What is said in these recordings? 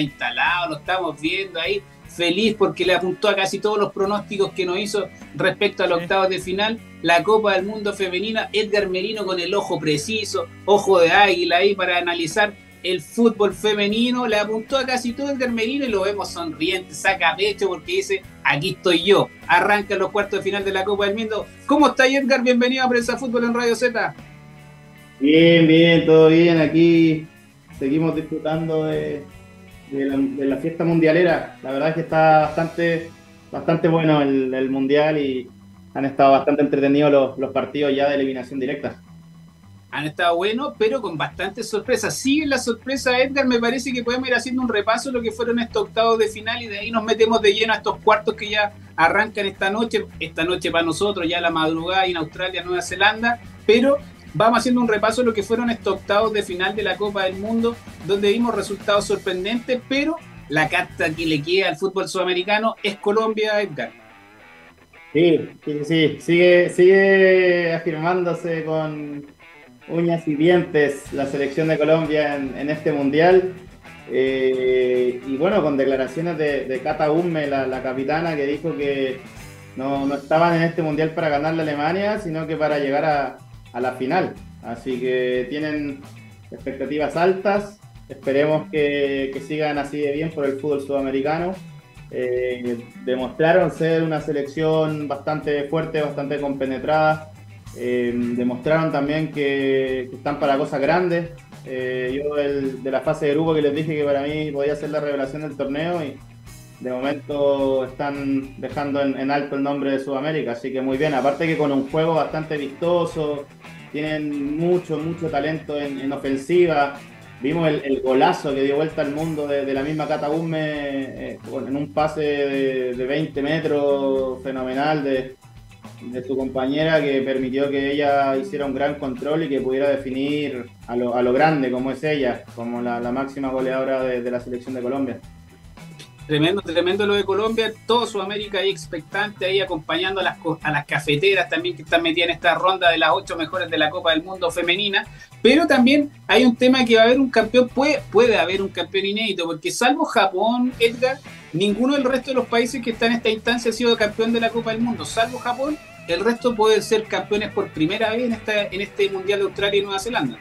instalado, lo estamos viendo ahí, feliz porque le apuntó a casi todos los pronósticos que nos hizo respecto al octavo de final. La Copa del Mundo Femenina, Edgar Merino con el ojo preciso, ojo de águila ahí para analizar el fútbol femenino, le apuntó a casi todo Edgar Merino y lo vemos sonriente, saca pecho porque dice, aquí estoy yo. Arranca los cuartos de final de la Copa del Mundo. ¿Cómo está Edgar? Bienvenido a Prensa Fútbol en Radio Z. Bien, bien, todo bien. Aquí seguimos disfrutando de, de la, fiesta mundialera. La verdad es que está bastante, bastante bueno el, mundial y han estado bastante entretenidos los, partidos ya de eliminación directa. Han estado buenos, pero con bastantes sorpresas. Sigue la sorpresa, Edgar. Me parece que podemos ir haciendo un repaso de lo que fueron estos octavos de final y de ahí nos metemos de lleno a estos cuartos que ya arrancan esta noche. Esta noche para nosotros, ya la madrugada en Australia, Nueva Zelanda. Pero vamos haciendo un repaso de lo que fueron estos octavos de final de la Copa del Mundo, donde vimos resultados sorprendentes, pero la carta que le queda al fútbol sudamericano es Colombia, Edgar. Sí, sí, sí, sigue, sigue afirmándose con uñas y dientes la selección de Colombia en, este mundial. Eh, y bueno, con declaraciones de, Cata Umme, la, capitana, que dijo que no, no estaban en este mundial para ganar la Alemania, sino que para llegar a, a la final. Así que tienen expectativas altas. Esperemos que, sigan así de bien por el fútbol sudamericano. Eh, demostraron ser una selección bastante fuerte, bastante compenetrada. Eh, demostraron también que, están para cosas grandes. Eh, yo de la fase de grupo que les dije que para mí podía ser la revelación del torneo y de momento están dejando en, alto el nombre de Sudamérica, así que muy bien. Aparte que con un juego bastante vistoso, tienen mucho, mucho talento en, ofensiva. Vimos el, golazo que dio vuelta al mundo de, la misma Catagume eh, en un pase de, 20 metros fenomenal de, su compañera que permitió que ella hiciera un gran control y que pudiera definir a lo, grande como es ella, como la, máxima goleadora de la selección de Colombia. Tremendo, tremendo lo de Colombia, todo Sudamérica ahí expectante, ahí acompañando a las, a las cafeteras también que están metidas en esta ronda de las ocho mejores de la Copa del Mundo femenina. Pero también hay un tema que va a haber un campeón, puede, puede haber un campeón inédito, porque salvo Japón, Edgar, ninguno del resto de los países que están en esta instancia ha sido campeón de la Copa del Mundo, salvo Japón, el resto pueden ser campeones por primera vez en, esta, en este Mundial de Australia y Nueva Zelanda.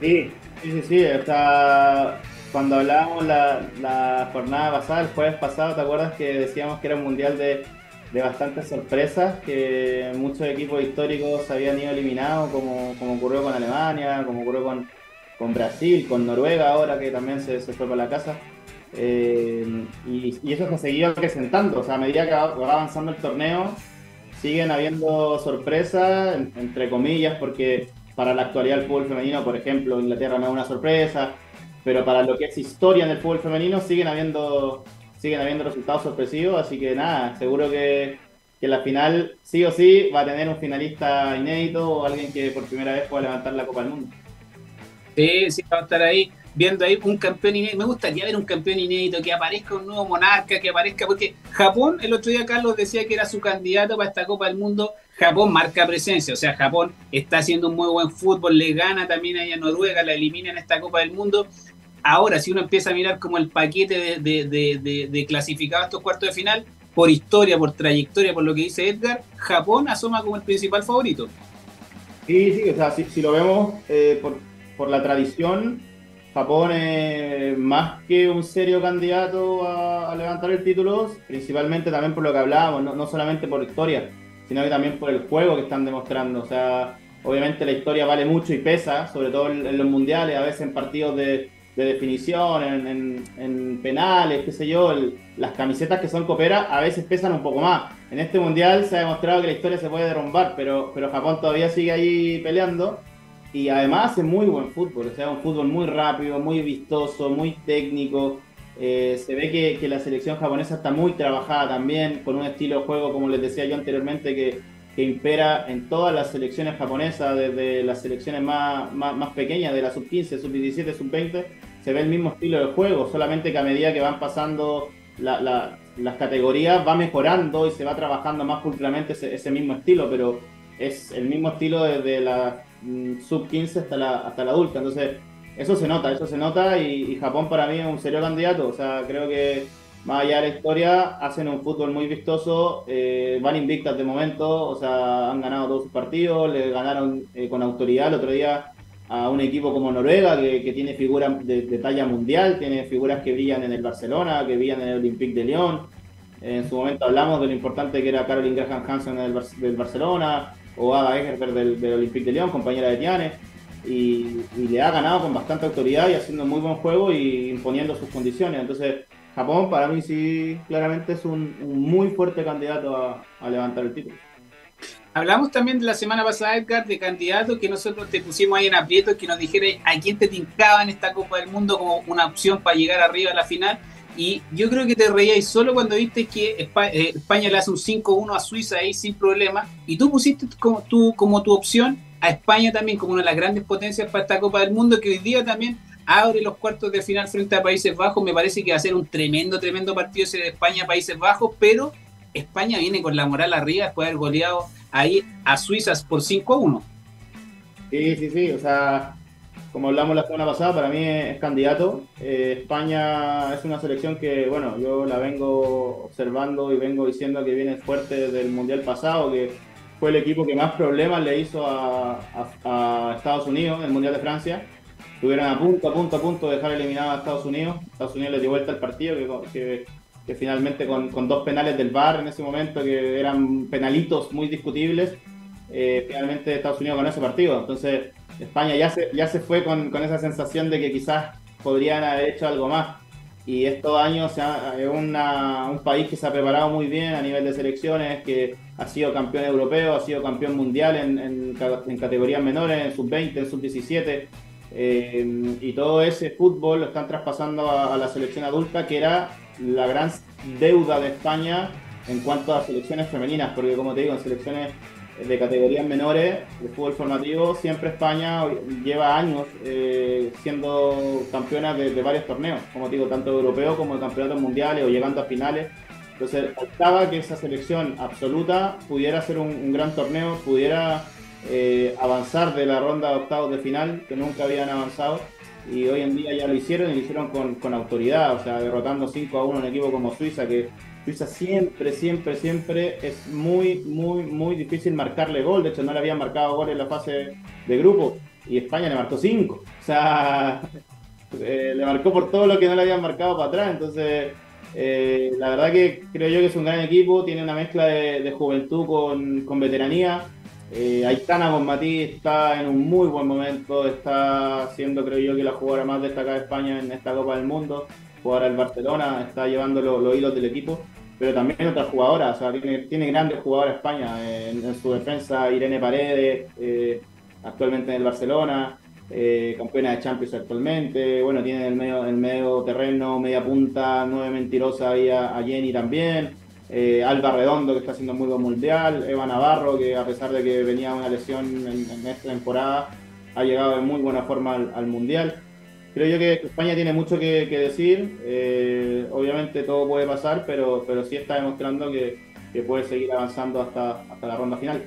Sí, sí, sí, sí, está cuando hablábamos la, jornada pasada, el jueves pasado, ¿te acuerdas que decíamos que era un mundial de, bastantes sorpresas? Que muchos equipos históricos habían ido eliminados, como, ocurrió con Alemania, como ocurrió con, Brasil, con Noruega ahora que también se, fue para la casa. Eh, y, eso se seguido acrecentando, o sea, a medida que va avanzando el torneo, siguen habiendo sorpresas, entre comillas, porque para la actualidad del fútbol femenino, por ejemplo, Inglaterra no es una sorpresa, pero para lo que es historia en el fútbol femenino siguen habiendo siguen habiendo resultados sorpresivos, así que nada, seguro que, que la final sí o sí va a tener un finalista inédito o alguien que por primera vez pueda levantar la Copa del Mundo. Sí, sí, va a estar ahí viendo ahí un campeón inédito. Me gustaría ver un campeón inédito, que aparezca un nuevo monarca, que aparezca, porque Japón, el otro día Carlos decía que era su candidato para esta Copa del Mundo. Japón marca presencia, o sea, Japón está haciendo un muy buen fútbol, le gana también a Noruega, la elimina en esta Copa del Mundo. Ahora, si uno empieza a mirar como el paquete de, de, de, clasificados estos cuartos de final, por historia, por trayectoria, por lo que dice Edgar, Japón asoma como el principal favorito. Sí, sí, o sea, si, lo vemos eh, por, la tradición, Japón es más que un serio candidato a, levantar el título, principalmente también por lo que hablábamos, no, solamente por historia, sino que también por el juego que están demostrando. O sea, obviamente la historia vale mucho y pesa, sobre todo en los mundiales, a veces en partidos de, de definición, en, penales, qué sé yo, las camisetas que son copera a veces pesan un poco más. En este mundial se ha demostrado que la historia se puede derrumbar, pero, pero Japón todavía sigue ahí peleando y además hace muy buen fútbol, o sea, un fútbol muy rápido, muy vistoso, muy técnico. Eh, se ve que, la selección japonesa está muy trabajada también, con un estilo de juego, como les decía yo anteriormente, que, que impera en todas las selecciones japonesas, desde las selecciones más, más, más pequeñas, de la sub-15, sub-17, sub-20, se ve el mismo estilo de juego, solamente que a medida que van pasando las categorías va mejorando y se va trabajando más culturalmente ese, mismo estilo, pero es el mismo estilo desde la mm, sub 15 hasta la, hasta la adulta. Entonces, eso se nota, eso se nota y, Japón para mí es un serio candidato. O sea, creo que más allá de la historia, hacen un fútbol muy vistoso, eh, van invictas de momento, o sea, han ganado todos sus partidos, le ganaron eh, con autoridad el otro día a un equipo como Noruega, que, tiene figuras de, talla mundial, tiene figuras que brillan en el Barcelona, que brillan en el Olympique de Lyon. En su momento hablamos de lo importante que era Caroline Graham Hansen del, Barcelona, o Ada Egerberg del, del Olympique de Lyon, compañera de Tiane y, le ha ganado con bastante autoridad y haciendo muy buen juego y imponiendo sus condiciones. Entonces, Japón para mí sí, claramente es un, muy fuerte candidato a, levantar el título. Hablamos también de la semana pasada, Edgar, de candidatos que nosotros te pusimos ahí en aprieto, que nos dijera a quién te tincaba en esta Copa del Mundo como una opción para llegar arriba a la final. Y yo creo que te reíais solo cuando viste que eh, España, le hace un 5-1 a Suiza ahí sin problema. Y tú pusiste como tu, como tu opción a España también como una de las grandes potencias para esta Copa del Mundo, que hoy día también abre los cuartos de final frente a Países Bajos. Me parece que va a ser un tremendo, tremendo partido ese de España-Países Bajos, pero España viene con la moral arriba después de haber goleado ahí a Suizas por 5-1. Sí, sí, sí, o sea, como hablamos la semana pasada, para mí es, candidato. Eh, España es una selección que, bueno, yo la vengo observando y vengo diciendo que viene fuerte desde el Mundial pasado, que fue el equipo que más problemas le hizo a, Estados Unidos en el Mundial de Francia. Estuvieron a punto, a punto, a punto de dejar eliminado a Estados Unidos. Estados Unidos le dio vuelta al partido, que, finalmente con, dos penales del VAR en ese momento, que eran penalitos muy discutibles, eh, finalmente Estados Unidos ganó ese partido. Entonces España ya se, ya se fue con, con esa sensación de que quizás podrían haber hecho algo más y estos años es un país que se ha preparado muy bien a nivel de selecciones, que ha sido campeón europeo, ha sido campeón mundial en, categorías menores, en sub-20, en sub-17, eh, y todo ese fútbol lo están traspasando a, la selección adulta, que era la gran deuda de España en cuanto a selecciones femeninas, porque como te digo, en selecciones de categorías menores de fútbol formativo, siempre España lleva años eh, siendo campeona de, varios torneos, como digo, tanto europeos como de campeonatos mundiales o llegando a finales. Entonces, faltaba que esa selección absoluta pudiera hacer un, gran torneo, pudiera eh, avanzar de la ronda de octavos de final, que nunca habían avanzado, y hoy en día ya lo hicieron y lo hicieron con, con autoridad, o sea, derrotando 5 a 1 un equipo como Suiza, que Suiza siempre, siempre, siempre es muy, muy, muy difícil marcarle gol. De hecho, no le habían marcado gol en la fase de grupo y España le marcó 5. O sea, eh, le marcó por todo lo que no le habían marcado para atrás. Entonces, eh, la verdad que creo yo que es un gran equipo. Tiene una mezcla de, juventud con, veteranía. Eh, Aitana Bonmatí está en un muy buen momento. Está siendo, creo yo, que la jugadora más destacada de España en esta Copa del Mundo jugar al Barcelona, está llevando los, hilos del equipo, pero también otras jugadoras, o sea, tiene, grandes jugadoras España, en, su defensa Irene Paredes, eh, actualmente en el Barcelona, eh, campeona de Champions actualmente, bueno, tiene en el medio, el medio terreno, media punta, nueve mentirosa ahí a, Jenny también, eh, Alba Redondo que está haciendo muy buen mundial, Eva Navarro que a pesar de que venía una lesión en, esta temporada, ha llegado en muy buena forma al mundial creo yo que España tiene mucho que, decir. Eh, obviamente todo puede pasar, pero, pero sí está demostrando que, puede seguir avanzando hasta, hasta la ronda final.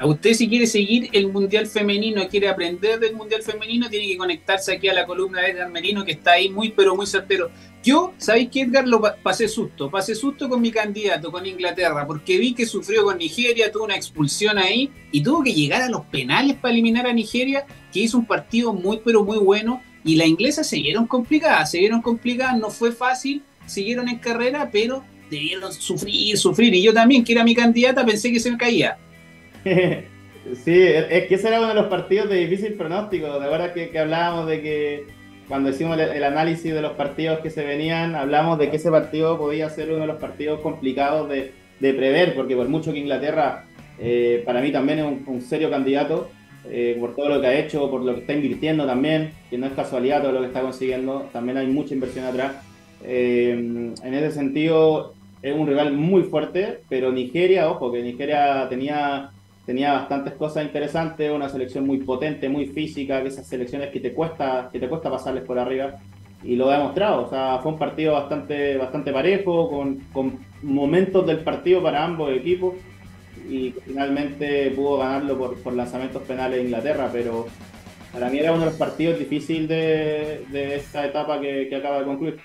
A usted si quiere seguir el Mundial Femenino, quiere aprender del Mundial Femenino, tiene que conectarse aquí a la columna de Edgar Merino, que está ahí muy, pero muy certero. Yo, ¿sabéis que Edgar lo pasé susto? Pasé susto con mi candidato, con Inglaterra, porque vi que sufrió con Nigeria, tuvo una expulsión ahí y tuvo que llegar a los penales para eliminar a Nigeria que hizo un partido muy, pero muy bueno. Y la inglesa se vieron complicadas, se vieron complicadas, no fue fácil, siguieron en carrera, pero debieron sufrir, sufrir. Y yo también, que era mi candidata, pensé que se me caía. sí, es que ese era uno de los partidos de difícil pronóstico. De verdad que, que hablábamos de que cuando hicimos el, análisis de los partidos que se venían, hablamos de que ese partido podía ser uno de los partidos complicados de, prever, porque por mucho que Inglaterra, eh, para mí también es un serio candidato, eh, por todo lo que ha hecho, por lo que está invirtiendo también, que no es casualidad todo lo que está consiguiendo, también hay mucha inversión atrás. Eh, en ese sentido, es un rival muy fuerte, pero Nigeria, ojo, que Nigeria tenía, tenía bastantes cosas interesantes, una selección muy potente, muy física, que esas selecciones que te cuesta, que te cuesta pasarles por arriba, y lo ha demostrado. O sea, fue un partido bastante, bastante parejo, con, con momentos del partido para ambos equipos y finalmente pudo ganarlo por, lanzamientos penales de Inglaterra, pero, para mí era uno de los partidos difíciles de, esta etapa que, acaba de concluir.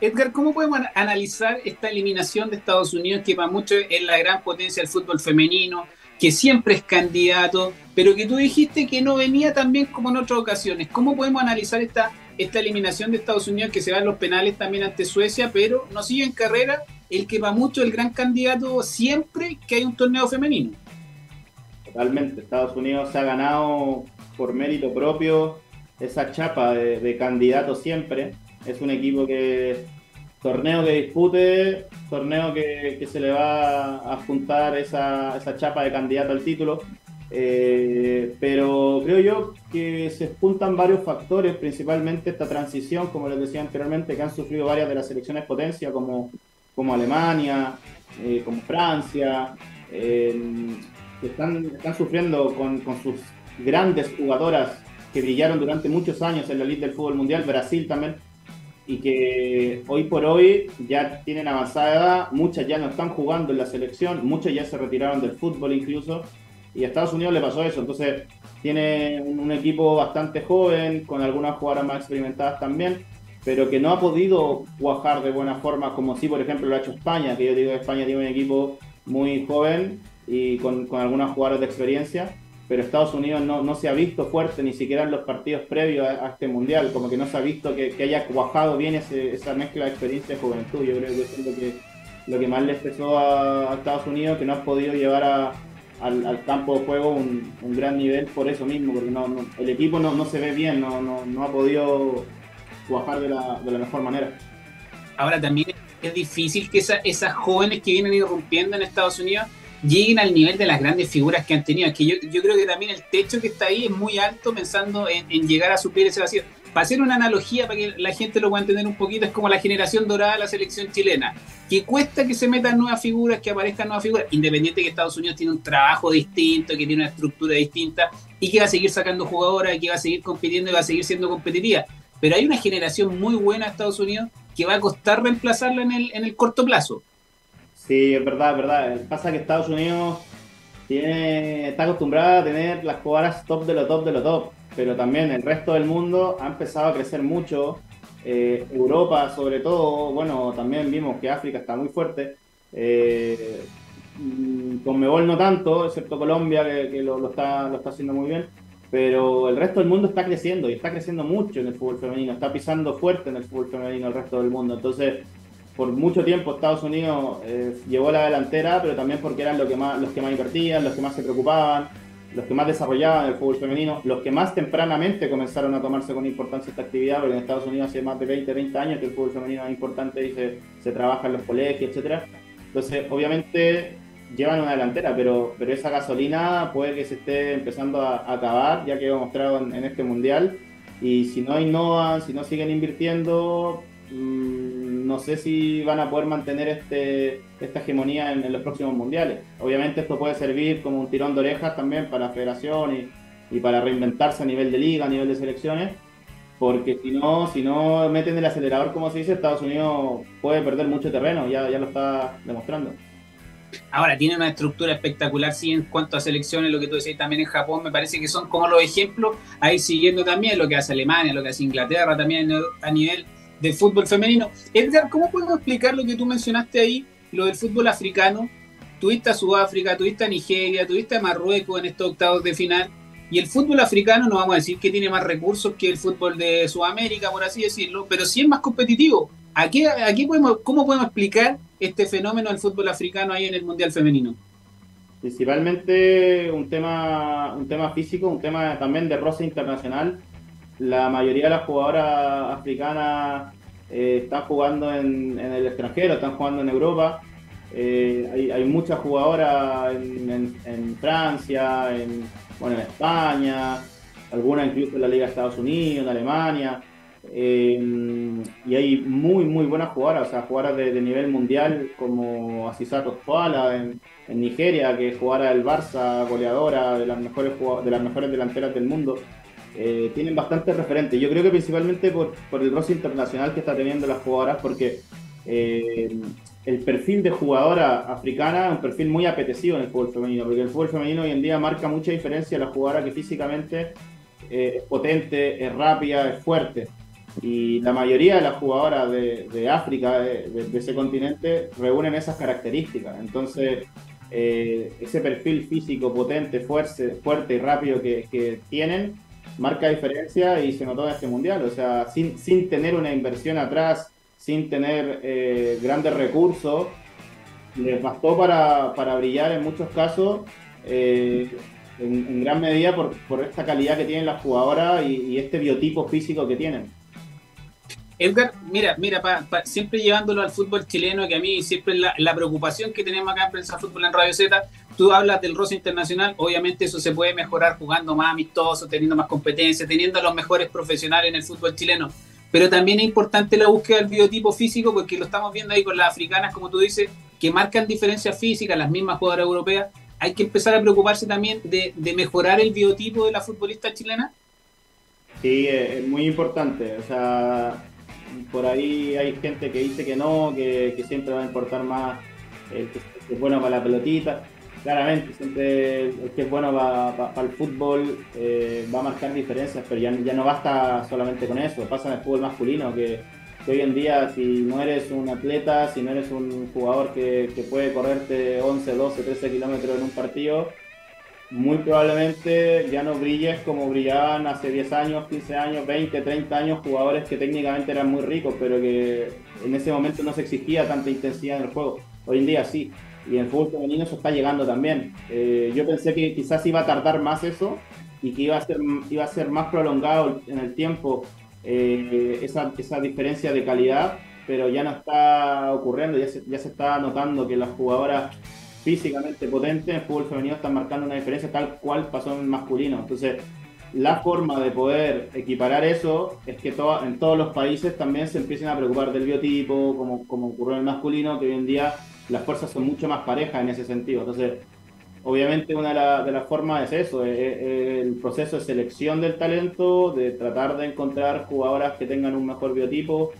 Edgar, ¿cómo podemos analizar esta eliminación de Estados Unidos, que para muchos es la gran potencia del fútbol femenino, que siempre es candidato, pero que tú dijiste que no venía tan bien como en otras ocasiones? ¿Cómo podemos analizar esta, esta eliminación de Estados Unidos que se va en los penales también ante Suecia, pero no sigue en carrera el que para muchos es el gran candidato siempre que hay un torneo femenino? Totalmente, Estados Unidos se ha ganado por mérito propio esa chapa de, candidato siempre. Es un equipo que torneo que dispute, torneo que, se le va a juntar esa, chapa de candidato al título. Eh, pero creo yo que se juntan varios factores, principalmente esta transición, como les decía anteriormente, que han sufrido varias de las selecciones potencia, como, como Alemania, eh, como Francia, eh, que están, están sufriendo con, con sus grandes jugadoras que brillaron durante muchos años en la elite del fútbol mundial, Brasil también, y que hoy por hoy ya tienen avanzada edad, muchas ya no están jugando en la selección, muchas ya se retiraron del fútbol incluso, y a Estados Unidos le pasó eso, entonces tiene un, equipo bastante joven, con algunas jugadoras más experimentadas también, pero que no ha podido cuajar de buena forma, como si por ejemplo lo ha hecho España, que yo digo que España tiene un equipo muy joven y con, con algunas jugadoras de experiencia, pero Estados Unidos no, no, se ha visto fuerte ni siquiera en los partidos previos a, este mundial, como que no se ha visto que, que haya cuajado bien ese, esa mezcla de experiencia y juventud. Yo creo que es lo que, lo que más le pesó a, Estados Unidos, que no ha podido llevar a, al, campo de juego un, un, gran nivel por eso mismo, porque no, el equipo no, se ve bien, no, no, ha podido cuajar de la, de la mejor manera. Ahora también es difícil que esa, esas jóvenes que vienen irrumpiendo en Estados Unidos lleguen al nivel de las grandes figuras que han tenido. Que yo, yo creo que también el techo que está ahí es muy alto pensando en, llegar a suplir ese vacío. Para hacer una analogía, para que la gente lo pueda entender un poquito, es como la generación dorada de la selección chilena, que cuesta que se metan nuevas figuras, que aparezcan nuevas figuras, independiente que Estados Unidos tiene un trabajo distinto, que tiene una estructura distinta y que va a seguir sacando jugadoras, que va a seguir compitiendo y va a seguir siendo competitiva. Pero hay una generación muy buena de Estados Unidos que va a costar reemplazarla en el, en el corto plazo. Sí, es verdad, es verdad. Pasa que Estados Unidos tiene, está acostumbrada a tener las jugadoras top de lo top de lo top, pero también el resto del mundo ha empezado a crecer mucho. Eh, Europa, sobre todo, bueno, también vimos que África está muy fuerte. Eh, con Mebol no tanto, excepto Colombia, que, lo, está, lo está haciendo muy bien. Pero el resto del mundo está creciendo y está creciendo mucho en el fútbol femenino, está pisando fuerte en el fútbol femenino el resto del mundo. Entonces, por mucho tiempo Estados Unidos eh, llevó la delantera, pero también porque eran los que, más, los que más invertían, los que más se preocupaban, los que más desarrollaban el fútbol femenino, los que más tempranamente comenzaron a tomarse con importancia esta actividad, porque en Estados Unidos hace más de 20, 30 años que el fútbol femenino es importante y se, trabaja en los colegios, etc. Entonces, obviamente llevan una delantera, pero, pero esa gasolina puede que se esté empezando a, acabar, ya que hemos mostrado en, este mundial. Y si no innovan, si no siguen invirtiendo, Mm, no sé si van a poder mantener este, esta hegemonía en, los próximos mundiales. Obviamente esto puede servir como un tirón de orejas también para la federación y, para reinventarse a nivel de liga, a nivel de selecciones, porque si no, si no meten el acelerador, como se dice, Estados Unidos puede perder mucho terreno, ya, lo está demostrando. Ahora, tiene una estructura espectacular, sí, en cuanto a selecciones, lo que tú decías también en Japón, me parece que son como los ejemplos, ahí siguiendo también lo que hace Alemania, lo que hace Inglaterra también a nivel del fútbol femenino. Edgar, ¿cómo podemos explicar lo que tú mencionaste ahí, lo del fútbol africano? Tuviste a Sudáfrica, tuviste a Nigeria, tuviste a Marruecos en estos octavos de final. Y el fútbol africano, no vamos a decir que tiene más recursos que el fútbol de Sudamérica, por así decirlo, pero sí es más competitivo. Aquí podemos, ¿Cómo podemos explicar este fenómeno del fútbol africano ahí en el Mundial Femenino? Principalmente un tema, un tema físico, un tema también de roce internacional la mayoría de las jugadoras africanas eh, están jugando en, el extranjero, están jugando en Europa. Eh, hay, muchas jugadoras en, Francia, en, bueno, en España, algunas incluso en la Liga de Estados Unidos, en Alemania. Eh, y hay muy, muy buenas jugadoras, o sea, jugadoras de, nivel mundial como Asisato Oswala en, en, Nigeria, que es jugadora del Barça, goleadora de las mejores, de las mejores delanteras del mundo. Eh, tienen bastantes referentes. Yo creo que principalmente por, el roce internacional que está teniendo las jugadoras, porque eh, el perfil de jugadora africana es un perfil muy apetecido en el fútbol femenino, porque el fútbol femenino hoy en día marca mucha diferencia la jugadora que físicamente es potente, es rápida, es fuerte. Y la mayoría de las jugadoras de, África, de, ese continente, reúnen esas características. Entonces, eh, ese perfil físico potente, fuerte, fuerte y rápido que, tienen, marca diferencia y se notó en este mundial. O sea, sin, sin tener una inversión atrás, sin tener eh, grandes recursos, les bastó para, para, brillar en muchos casos. Eh, en, gran medida por, por, esta calidad que tienen las jugadoras y este biotipo físico que tienen. Edgar, mira, mira, siempre llevándolo al fútbol chileno, que a mí siempre la, la preocupación que tenemos acá en Prensa Fútbol en Radio Z, tú hablas del roce internacional, obviamente eso se puede mejorar jugando más amistoso, teniendo más competencia, teniendo a los mejores profesionales en el fútbol chileno, pero también es importante la búsqueda del biotipo físico, porque lo estamos viendo ahí con las africanas, como tú dices, que marcan diferencias físicas, las mismas jugadoras europeas, hay que empezar a preocuparse también de, de mejorar el biotipo de la futbolista chilena. Sí, es muy importante, o sea por ahí hay gente que dice que no, que, siempre va a importar más el que, es bueno para la pelotita. Claramente, siempre el que es bueno para, el fútbol eh, va a marcar diferencias, pero ya, ya no basta solamente con eso. Pasa en el fútbol masculino, que, hoy en día si no eres un atleta, si no eres un jugador que, que puede correrte 11, 12, 13 kilómetros en un partido, muy probablemente ya no brilles como brillaban hace 10 años, 15 años, 20, 30 años jugadores que técnicamente eran muy ricos, pero que en ese momento no se exigía tanta intensidad en el juego. Hoy en día sí, y en el fútbol femenino eso está llegando también. Eh, yo pensé que quizás iba a tardar más eso y que iba a ser, iba a ser más prolongado en el tiempo eh, esa, esa diferencia de calidad, pero ya no está ocurriendo, ya se, ya se está notando que las jugadoras físicamente potente, en el fútbol femenino están marcando una diferencia tal cual pasó en el masculino. Entonces, la forma de poder equiparar eso es que en todos los países también se empiecen a preocupar del biotipo, como, como ocurrió en el masculino, que hoy en día las fuerzas son mucho más parejas en ese sentido. Entonces, obviamente una de, las formas es eso, el proceso de selección del talento, de tratar de encontrar jugadoras que tengan un mejor biotipo,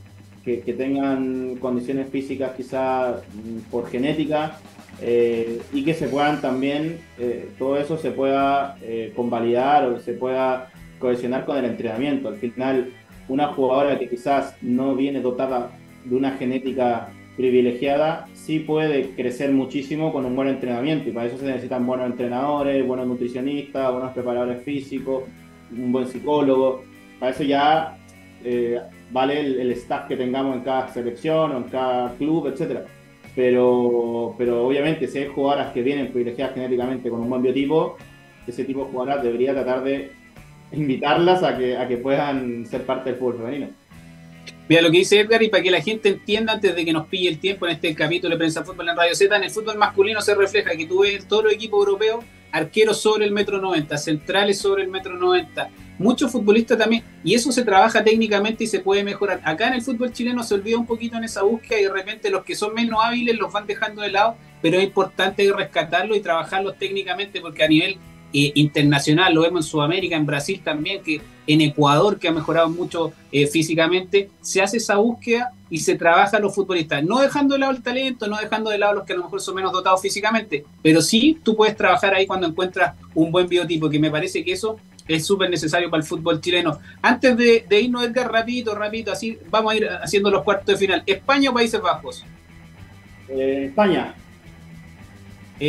que, que tengan condiciones físicas quizás mm, por genética, eh, y que se puedan también, eh, todo eso se pueda eh, convalidar o se pueda cohesionar con el entrenamiento. Al final, una jugadora que quizás no viene dotada de una genética privilegiada, sí puede crecer muchísimo con un buen entrenamiento y para eso se necesitan buenos entrenadores, buenos nutricionistas, buenos preparadores físicos, un buen psicólogo. Para eso ya vale el, el, staff que tengamos en cada selección o en cada club, etcétera pero, pero obviamente si hay jugadoras que vienen privilegiadas genéticamente con un buen biotipo, ese tipo de jugadoras debería tratar de invitarlas a que, a que puedan ser parte del fútbol femenino. Mira lo que dice Edgar y para que la gente entienda antes de que nos pille el tiempo en este capítulo de Prensa Fútbol en Radio Z, en el fútbol masculino se refleja que tú ves todos los equipos europeos, arqueros sobre el metro 90, centrales sobre el metro 90, muchos futbolistas también, y eso se trabaja técnicamente y se puede mejorar. Acá en el fútbol chileno se olvida un poquito en esa búsqueda y de repente los que son menos hábiles los van dejando de lado, pero es importante rescatarlos y trabajarlos técnicamente porque a nivel eh, internacional, lo vemos en Sudamérica, en Brasil también, que en Ecuador, que ha mejorado mucho eh, físicamente, se hace esa búsqueda y se trabaja a los futbolistas, no dejando de lado el talento, no dejando de lado los que a lo mejor son menos dotados físicamente, pero sí tú puedes trabajar ahí cuando encuentras un buen biotipo, que me parece que eso es súper necesario para el fútbol chileno. Antes de, irnos, Edgar, rapidito, rapidito, así vamos a ir haciendo los cuartos de final. ¿España o Países Bajos? Eh, España.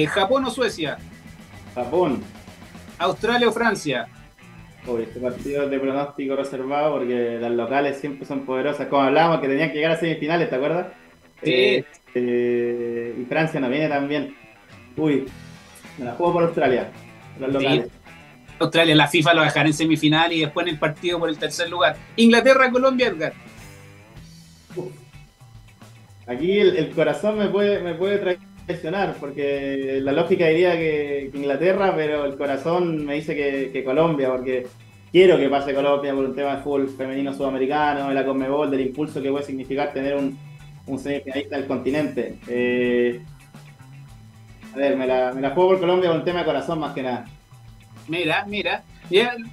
¿Japón o Suecia? Japón. ¿Australia o Francia? Uy, este partido es de pronóstico reservado porque las locales siempre son poderosas. Como hablábamos que tenían que llegar a semifinales, ¿te acuerdas? Sí. Eh, eh, y Francia no viene tan bien. Uy, me la juego por Australia. Los locales. Australia, la FIFA lo dejará en semifinal y después en el partido por el tercer lugar. Inglaterra, Colombia, Edgar. Aquí el, corazón me puede, me puede traer porque la lógica diría que, Inglaterra, pero el corazón me dice que, Colombia, porque quiero que pase Colombia por un tema de fútbol femenino sudamericano, de la Conmebol, del impulso que puede significar tener un, un semifinalista del continente. Eh, a ver, me la, me la juego por Colombia por un tema de corazón más que nada. Mira, mira.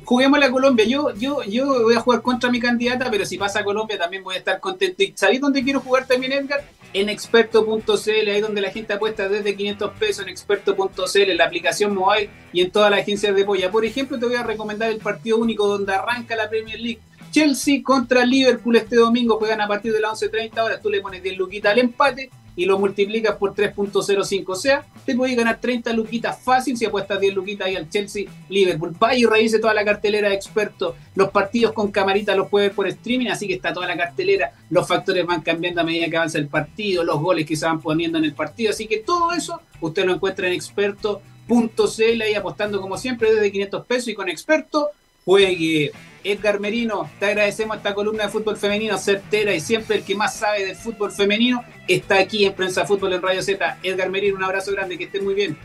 Juguemos la Colombia. Yo, yo, yo voy a jugar contra mi candidata, pero si pasa Colombia también voy a estar contento. ¿Y sabéis dónde quiero jugar también, Edgar? en experto.cl, ahí donde la gente apuesta desde 500 pesos en experto.cl, en la aplicación mobile y en todas las agencias de polla. Por ejemplo, te voy a recomendar el partido único donde arranca la Premier League. Chelsea contra Liverpool este domingo juegan a partir de las 11.30 horas. Tú le pones 10 luquitas al empate y lo multiplicas por 3.05. O sea, te puedes ganar 30 luquitas fácil si apuestas 10 luquitas ahí al Chelsea Liverpool. Vaya y revise toda la cartelera de expertos. Los partidos con camarita los puedes ver por streaming, así que está toda la cartelera. Los factores van cambiando a medida que avanza el partido, los goles que se van poniendo en el partido. Así que todo eso usted lo encuentra en experto.cl ahí apostando como siempre desde 500 pesos y con experto juegue. Edgar Merino, te agradecemos esta columna de fútbol femenino certera y siempre el que más sabe del fútbol femenino está aquí en Prensa Fútbol en Radio Z. Edgar Merino, un abrazo grande, que esté muy bien.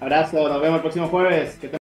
Abrazo, nos vemos el próximo jueves.